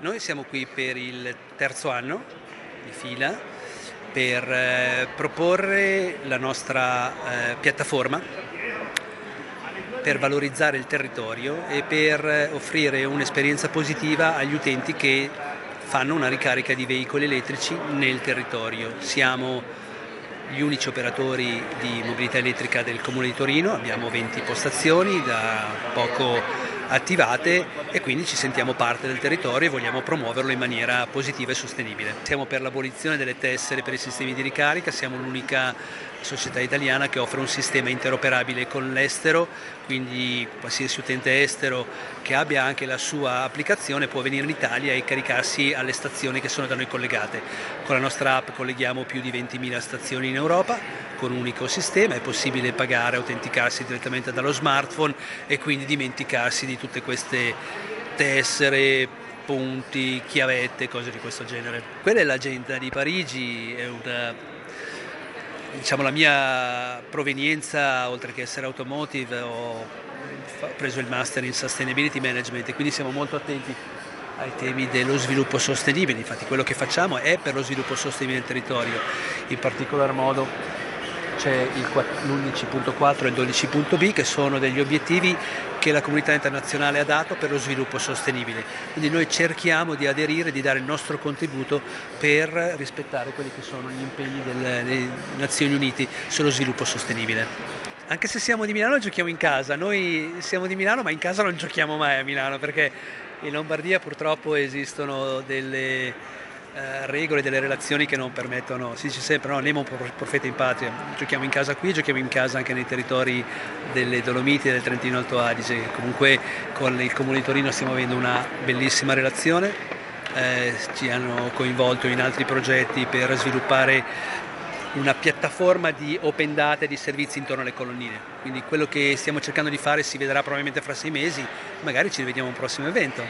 Noi siamo qui per il terzo anno di fila per eh, proporre la nostra eh, piattaforma per valorizzare il territorio e per eh, offrire un'esperienza positiva agli utenti che fanno una ricarica di veicoli elettrici nel territorio. Siamo gli unici operatori di mobilità elettrica del Comune di Torino, abbiamo 20 postazioni da poco attivate e quindi ci sentiamo parte del territorio e vogliamo promuoverlo in maniera positiva e sostenibile. Siamo per l'abolizione delle tessere per i sistemi di ricarica, siamo l'unica società italiana che offre un sistema interoperabile con l'estero, quindi qualsiasi utente estero che abbia anche la sua applicazione può venire in Italia e caricarsi alle stazioni che sono da noi collegate. Con la nostra app colleghiamo più di 20.000 stazioni in Europa con un unico sistema, è possibile pagare, autenticarsi direttamente dallo smartphone e quindi dimenticarsi di tutte queste tessere, punti, chiavette, cose di questo genere. Quella è l'agenda di Parigi, è una diciamo, la mia provenienza, oltre che essere automotive, ho preso il master in sustainability management e quindi siamo molto attenti ai temi dello sviluppo sostenibile, infatti quello che facciamo è per lo sviluppo sostenibile del territorio, in particolar modo c'è l'11.4 e il 12.b che sono degli obiettivi che la comunità internazionale ha dato per lo sviluppo sostenibile. Quindi noi cerchiamo di aderire, di dare il nostro contributo per rispettare quelli che sono gli impegni delle Nazioni Unite sullo sviluppo sostenibile. Anche se siamo di Milano giochiamo in casa, noi siamo di Milano ma in casa non giochiamo mai a Milano perché in Lombardia purtroppo esistono delle eh, regole, delle relazioni che non permettono, si dice sempre no, nemo profeta in patria, giochiamo in casa qui, giochiamo in casa anche nei territori delle Dolomiti e del Trentino Alto Adige, comunque con il Comune di Torino stiamo avendo una bellissima relazione, eh, ci hanno coinvolto in altri progetti per sviluppare una piattaforma di open data e di servizi intorno alle colonnine. Quindi quello che stiamo cercando di fare si vedrà probabilmente fra sei mesi, magari ci rivediamo a un prossimo evento.